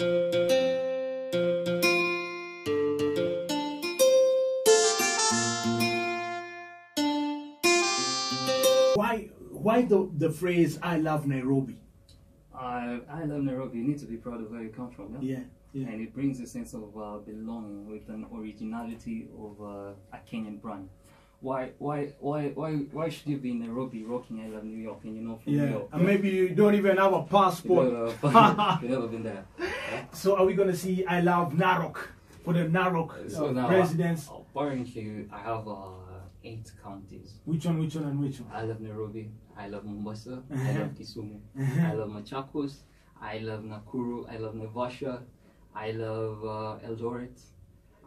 Why why the the phrase I love Nairobi? I I love Nairobi. You need to be proud of where you come from. Yeah. Yeah. Yeah. And it brings a sense of uh, belonging with an originality of uh, a Kenyan brand. Why why why why why should you be in Nairobi rocking I love New York and you're not from New Yeah. York? And maybe you don't even have a You've passport. never, you've never been there. Yeah? So are we gonna see I love Narok for the Narok So uh, residents? uh, apparently, I have uh, eight counties. Which one? Which one? And which one? I love Nairobi. I love Mombasa. I love Kisumu. I love Machakos. I love Nakuru. I love Naivasha. I love uh, Eldoret.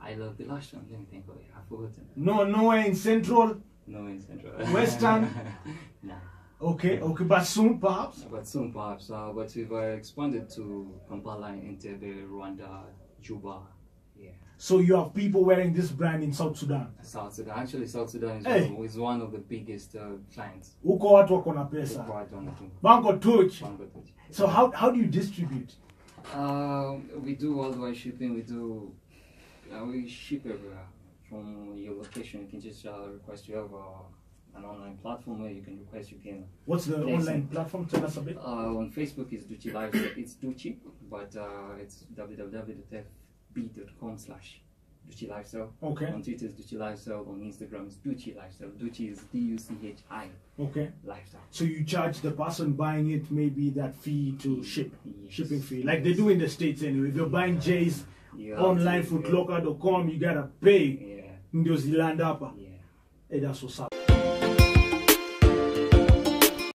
I love the last one. Let me think of it. I've forgotten. No, nowhere in Central. No in Central. Western? nah. Okay, okay, but soon perhaps. But soon perhaps. Uh, but we've uh, expanded to Kampala, Entebbe, Rwanda, Juba. Yeah. So you have people wearing this brand in South Sudan. South Sudan. Actually, South Sudan is, Hey. one, is one of the biggest uh, clients. Huko watu wako na pesa. The thing. Banko Touch. So how how do you distribute? Um, we do worldwide shipping. We do. Uh, we ship everywhere from your location. You can just uh, request. You have uh, an online platform where you can request. You can. What's the Yes. online platform? Tell us a bit. Uh, on Facebook it's Duchi Lifestyle. It's Duchi, but uh, it's www.fb.com slash Duchi Lifestyle. Okay, On Twitter is Duchi Lifestyle. On Instagram is Duchi Lifestyle. Duchi is D U C H I okay. Lifestyle. So you charge the person buying it maybe that fee to ship, Yes. shipping fee, like they do in the states anyway. If you're buying J's You online footlocker.com, you gotta pay. Yeah. Ndio zilanda hapa. Yeah. Hey, that's what's up.